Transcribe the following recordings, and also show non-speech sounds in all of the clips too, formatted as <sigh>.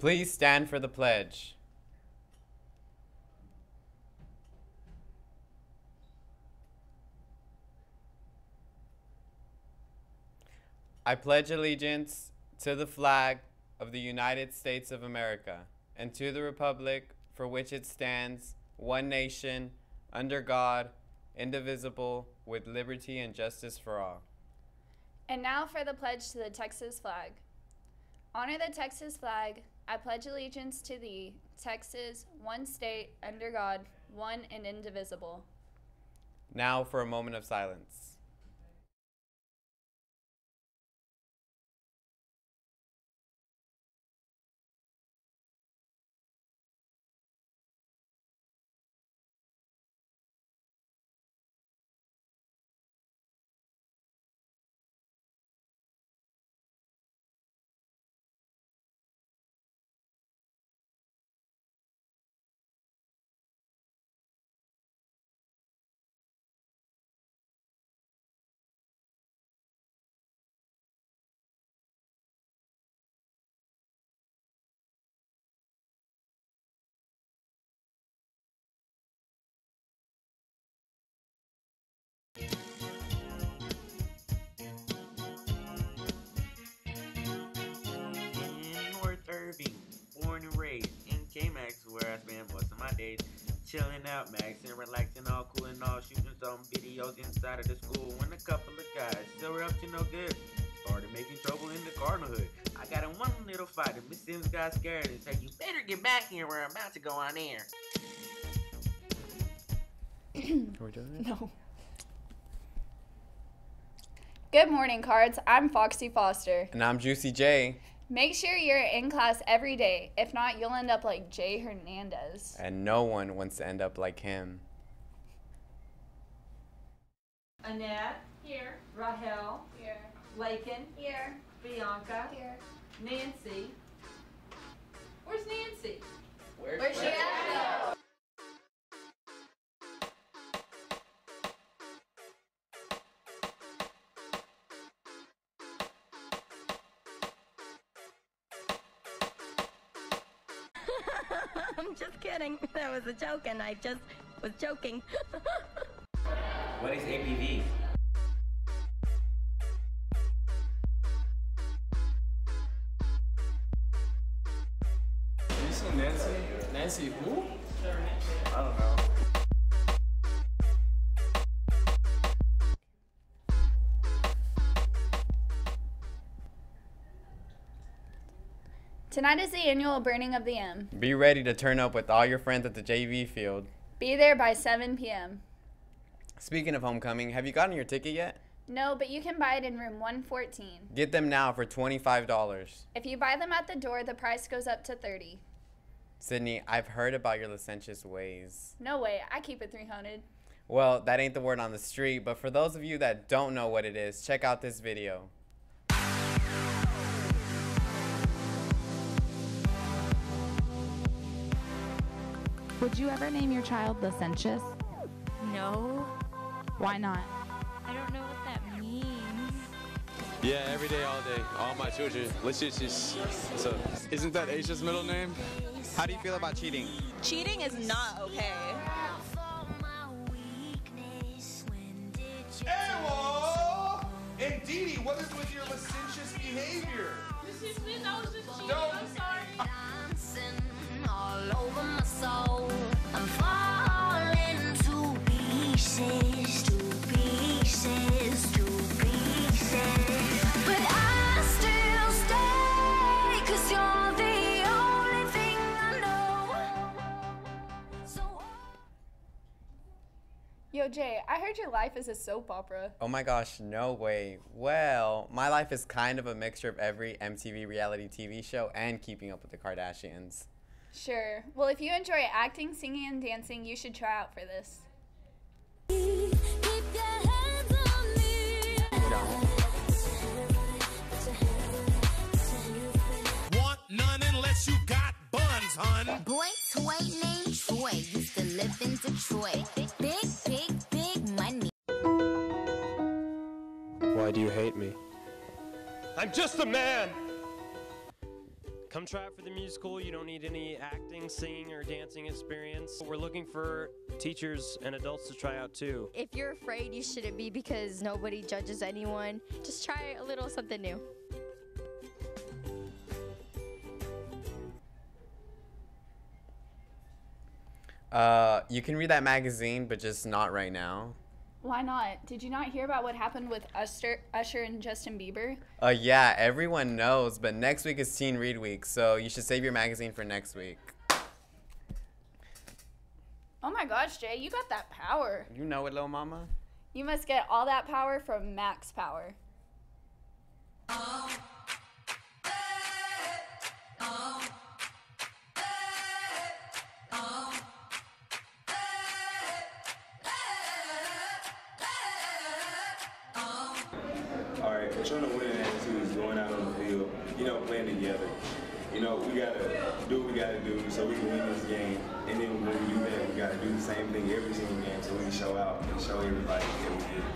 Please stand for the pledge. I pledge allegiance to the flag of the United States of America and to the republic for which it stands, one nation, under God, indivisible, with liberty and justice for all. And now for the pledge to the Texas flag. Honor the Texas flag. I pledge allegiance to thee, Texas, one state, under God, one and indivisible. Now for a moment of silence. Chilling out, maxing, relaxing, all cool and all, shooting some videos inside of the school. When a couple of guys still were up to no good, started making trouble in the Cardinal hood. I got in one little fight, and Miss Sims got scared and said, "You better get back here, we're about to go on air." <clears throat> Are we doing it? No. Good morning, cards. I'm Foxy Foster. And I'm Juicy J. Make sure you're in class every day. If not, you'll end up like Jay Hernandez. And no one wants to end up like him. Annette. Here. Rahel. Here. Lakin. Here. Bianca. Here. Nancy. Where's Nancy? Where's she at? <laughs> I'm just kidding. <laughs> That was a joke, and I just was joking. <laughs> What is APV? You seen Nancy? Nancy who? I don't know. Tonight is the annual burning of the M. Be ready to turn up with all your friends at the JV field. Be there by 7 p.m. Speaking of homecoming, have you gotten your ticket yet? No, but you can buy it in room 114. Get them now for $25. If you buy them at the door, the price goes up to 30. Sydney, I've heard about your licentious ways. No way, I keep it 300. Well, that ain't the word on the street, but for those of you that don't know what it is, check out this video. Would you ever name your child licentious? No, Why not? I don't know what that means. Yeah, every day, all day. All my children. Let's just, just so, isn't that Asia's middle name? How do you feel about cheating? Cheating is not okay. Ewo! And Dee Dee, what is with your licentious behavior? Yo, Jay, I heard your life is a soap opera. Oh my gosh, no way. Well, my life is kind of a mixture of every MTV reality TV show and keeping up with the Kardashians. Sure. Well, if you enjoy acting, singing, and dancing, you should try out for this. Want none unless you got buns, hun. Boy, toy named Troy used to live in Detroit. Why do you hate me? I'm just a man. Come try out for the musical. You don't need any acting, singing, or dancing experience. We're looking for teachers and adults to try out too. If you're afraid, you shouldn't be because nobody judges anyone. Just try a little something new. Uh, you can read that magazine, but just not right now. Why not? Did you not hear about what happened with Usher, Usher and Justin Bieber? Uh, yeah, everyone knows, but next week is Teen Read Week, so you should save your magazine for next week. Oh my gosh, Jay, you got that power. You know it, little mama. You must get all that power from Max Power. All showing a winning attitude is going out on the field, you know, playing together. You know, we gotta do what we gotta do so we can win this game. And then when we do that, we gotta do the same thing every single game so we can show out and show everybody that we did.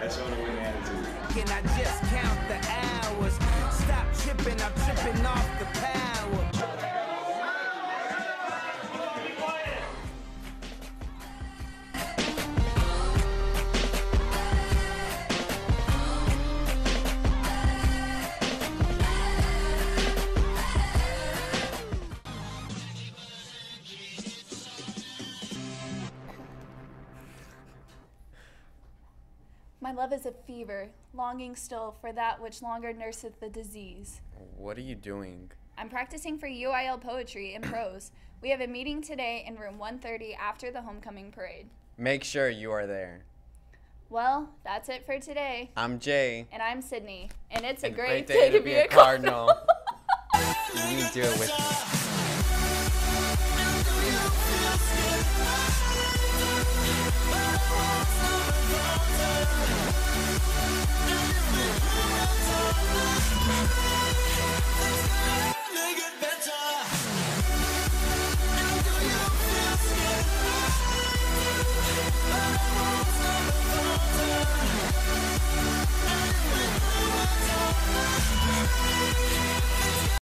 That's showing a winning attitude. Can I just count the hours? Stop tripping, I'm tripping off the power. love is a fever, longing still for that which longer nurseth the disease. What are you doing? I'm practicing for UIL poetry and prose. We have a meeting today in room 130 after the homecoming parade. Make sure you are there. Well, that's it for today. I'm Jay. And I'm Sydney. And it's and a great, great day, day, to, to be, be, a cardinal. cardinal. <laughs> you do it with me. Thank you.